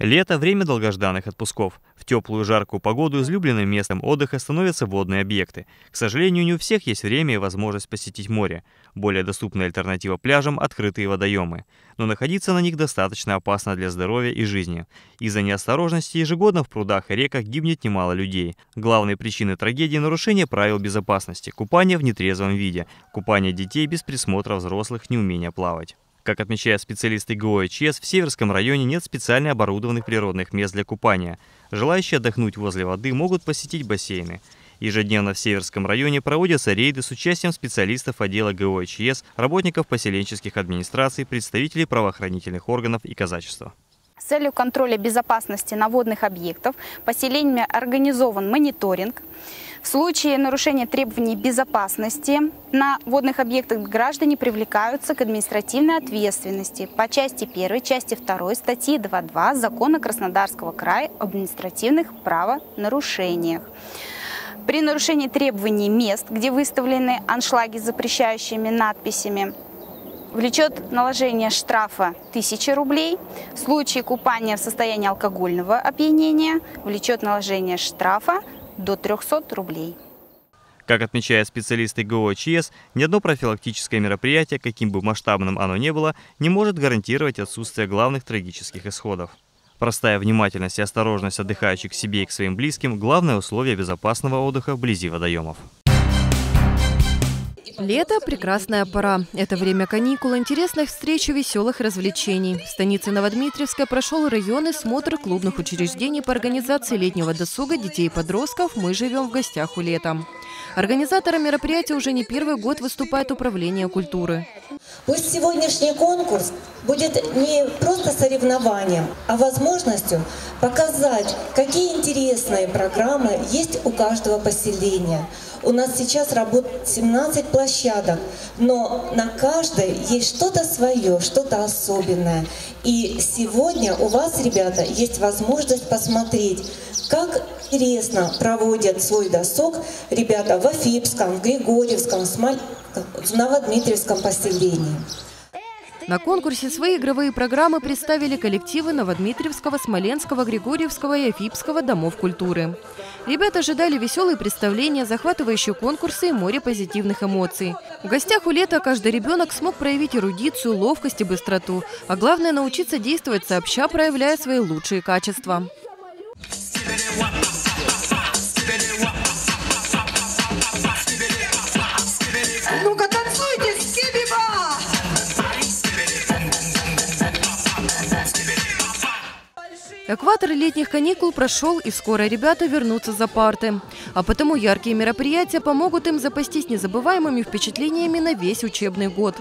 Лето – время долгожданных отпусков. В теплую жаркую погоду излюбленным местом отдыха становятся водные объекты. К сожалению, не у всех есть время и возможность посетить море. Более доступная альтернатива пляжам – открытые водоемы. Но находиться на них достаточно опасно для здоровья и жизни. Из-за неосторожности ежегодно в прудах и реках гибнет немало людей. Главной причиной трагедии – нарушение правил безопасности, купание в нетрезвом виде, купание детей без присмотра взрослых, неумения плавать. Как отмечают специалисты ГОЭЧС, в Северском районе нет специально оборудованных природных мест для купания. Желающие отдохнуть возле воды могут посетить бассейны. Ежедневно в Северском районе проводятся рейды с участием специалистов отдела ГОЭЧС, работников поселенческих администраций, представителей правоохранительных органов и казачества. С целью контроля безопасности на водных объектах поселениями организован мониторинг. В случае нарушения требований безопасности на водных объектах граждане привлекаются к административной ответственности по части 1, части 2 статьи 2.2 Закона Краснодарского края об административных правонарушениях. При нарушении требований мест, где выставлены аншлаги с запрещающими надписями, влечет наложение штрафа 1000 рублей. В случае купания в состоянии алкогольного опьянения влечет наложение штрафа до 300 рублей. Как отмечают специалисты ГОЧС, ни одно профилактическое мероприятие, каким бы масштабным оно ни было, не может гарантировать отсутствие главных трагических исходов. Простая внимательность и осторожность отдыхающих к себе и к своим близким – главное условие безопасного отдыха вблизи водоемов. Лето – прекрасная пора. Это время каникул, интересных встреч и веселых развлечений. В станице Новодмитриевска прошел районный смотр клубных учреждений по организации летнего досуга детей и подростков «Мы живем в гостях у лета». Организатором мероприятия уже не первый год выступает Управление культуры. Пусть сегодняшний конкурс будет не просто соревнованием, а возможностью показать, какие интересные программы есть у каждого поселения. У нас сейчас работает 17 площадок, но на каждой есть что-то свое, что-то особенное. И сегодня у вас, ребята, есть возможность посмотреть, как интересно проводят свой досуг ребята в Афипском, в Григорьевском, в Новодмитриевском поселении. На конкурсе свои игровые программы представили коллективы Новодмитриевского, Смоленского, Григорьевского и Афипского домов культуры. Ребята ожидали веселые представления, захватывающие конкурсы и море позитивных эмоций. В гостях у лета каждый ребенок смог проявить эрудицию, ловкость и быстроту, а главное научиться действовать сообща, проявляя свои лучшие качества. Экватор летних каникул прошел, и скоро ребята вернутся за парты. А потому яркие мероприятия помогут им запастись незабываемыми впечатлениями на весь учебный год.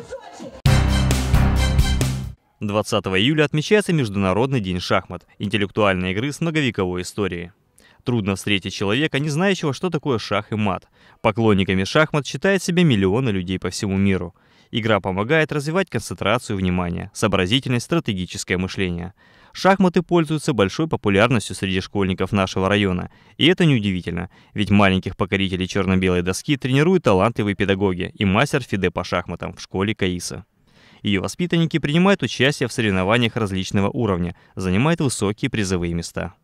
20 июля отмечается Международный день шахмат – интеллектуальной игры с многовековой историей. Трудно встретить человека, не знающего, что такое шах и мат. Поклонниками шахмат считают себя миллионы людей по всему миру. Игра помогает развивать концентрацию внимания, сообразительность, стратегическое мышление – Шахматы пользуются большой популярностью среди школьников нашего района. И это неудивительно, ведь маленьких покорителей черно-белой доски тренируют талантливые педагоги и мастер Фиде по шахматам в школе Каиса. Ее воспитанники принимают участие в соревнованиях различного уровня, занимают высокие призовые места.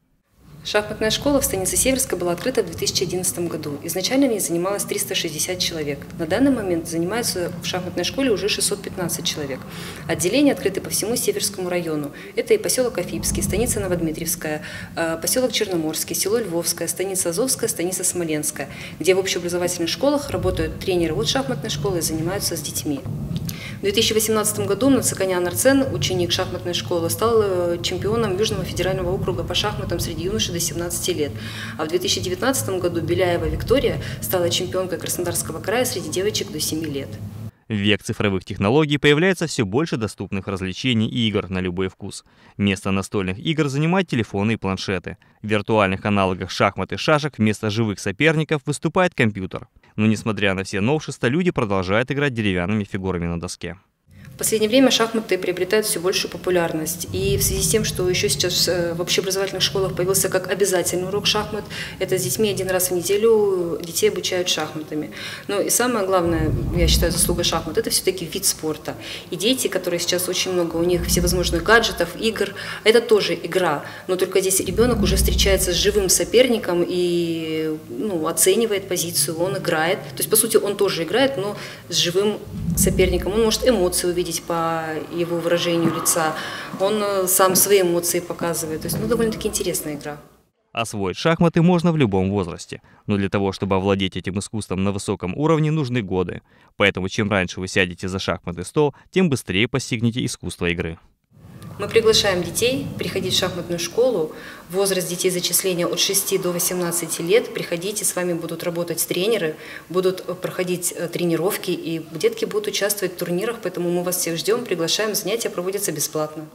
Шахматная школа в станице Северска была открыта в 2011 году. Изначально в ней занималось 360 человек. На данный момент занимаются в шахматной школе уже 615 человек. Отделения открыты по всему Северскому району. Это и поселок Афипский, станица Новодмитриевская, э, поселок Черноморский, село Львовское, станица Азовская, станица Смоленская, где в общеобразовательных школах работают тренеры от шахматной школы и занимаются с детьми. В 2018 году Нацаканян Арцен, ученик шахматной школы, стал э, чемпионом Южного федерального округа по шахматам среди юношей до 17 лет. А в 2019 году Беляева Виктория стала чемпионкой Краснодарского края среди девочек до 7 лет. В век цифровых технологий появляется все больше доступных развлечений и игр на любой вкус. Место настольных игр занимают телефоны и планшеты. В виртуальных аналогах шахмат и шашек вместо живых соперников выступает компьютер. Но несмотря на все новшества, люди продолжают играть деревянными фигурами на доске. В последнее время шахматы приобретают все большую популярность. И в связи с тем, что еще сейчас э, в общеобразовательных школах появился как обязательный урок шахмат, это с детьми один раз в неделю детей обучают шахматами. Но и самое главное, я считаю, заслуга шахмат, это все-таки вид спорта. И дети, которые сейчас очень много, у них всевозможных гаджетов, игр, это тоже игра. Но только здесь ребенок уже встречается с живым соперником и ну, оценивает позицию, он играет. То есть, по сути, он тоже играет, но с живым соперником. Он может эмоции увидеть видеть по его выражению лица. Он э, сам свои эмоции показывает. То есть, ну, довольно-таки интересная игра. Освоить шахматы можно в любом возрасте, но для того, чтобы овладеть этим искусством на высоком уровне, нужны годы. Поэтому чем раньше вы сядете за шахматный стол, тем быстрее постигнете искусство игры. Мы приглашаем детей приходить в шахматную школу. Возраст детей зачисления от 6 до 18 лет. Приходите, с вами будут работать тренеры, будут проходить э, тренировки, и детки будут участвовать в турнирах, поэтому мы вас всех ждем, приглашаем. Занятия проводятся бесплатно.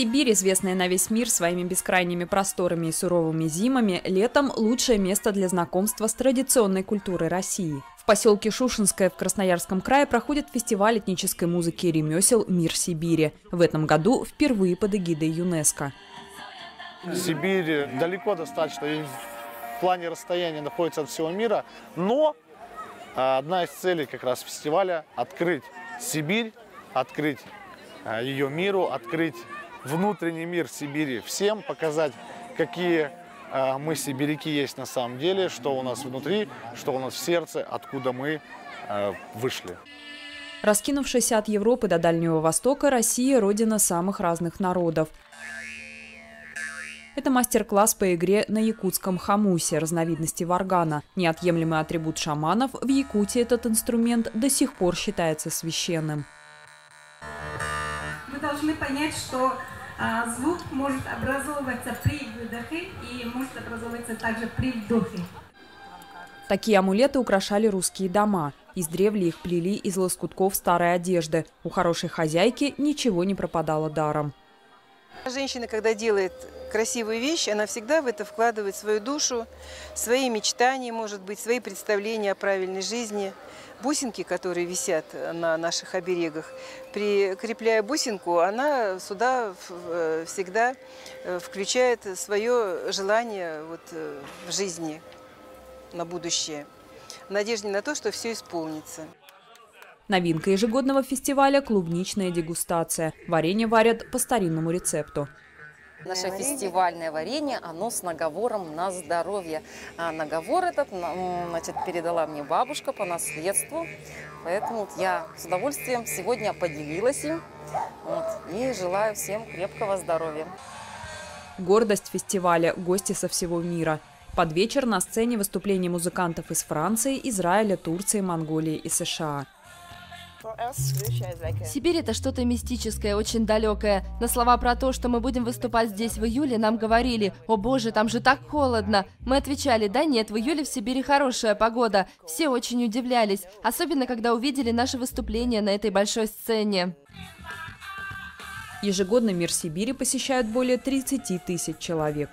Сибирь, известная на весь мир своими бескрайними просторами и суровыми зимами, летом лучшее место для знакомства с традиционной культурой России. В поселке Шушинское в Красноярском крае проходит фестиваль этнической музыки и ремесел «Мир Сибири». В этом году впервые под эгидой ЮНЕСКо. Сибирь далеко достаточно в плане расстояния находится от всего мира, но а, одна из целей как раз фестиваля – открыть Сибирь, открыть а, ее миру, открыть внутренний мир Сибири всем, показать, какие э, мы сибиряки есть на самом деле, что у нас внутри, что у нас в сердце, откуда мы э, вышли. Раскинувшаяся от Европы до Дальнего Востока, Россия – родина самых разных народов. Это мастер-класс по игре на якутском хамусе, разновидности варгана. Неотъемлемый атрибут шаманов, в Якутии этот инструмент до сих пор считается священным. Должны понять, что а звук может образовываться при выдохе и может образовываться также при вдохе. Такие амулеты украшали русские дома. Издревле их плели из лоскутков старой одежды. У хорошей хозяйки ничего не пропадало даром. Женщина, когда делает красивую вещь, она всегда в это вкладывает свою душу, свои мечтания, может быть, свои представления о правильной жизни – бусинки, которые висят на наших оберегах, прикрепляя бусинку, она сюда э, всегда э, включает свое желание вот э, в жизни на будущее, в надежде на то, что все исполнится. Новинка ежегодного фестиваля – клубничная дегустация. Варенье варят по старинному рецепту. Наше фестивальное варенье, оно с наговором на здоровье. А наговор этот значит, передала мне бабушка по наследству. Поэтому я с удовольствием сегодня поделилась им. Вот, и желаю всем крепкого здоровья. Гордость фестиваля – гости со всего мира. Под вечер на сцене выступления музыкантов из Франции, Израиля, Турции, Монголии и США. Сибирь это что-то мистическое, очень далекое. На слова про то, что мы будем выступать здесь в июле, нам говорили, о боже, там же так холодно. Мы отвечали, да нет, в июле в Сибири хорошая погода. Все очень удивлялись, особенно когда увидели наше выступление на этой большой сцене. Ежегодно мир Сибири посещают более 30 тысяч человек.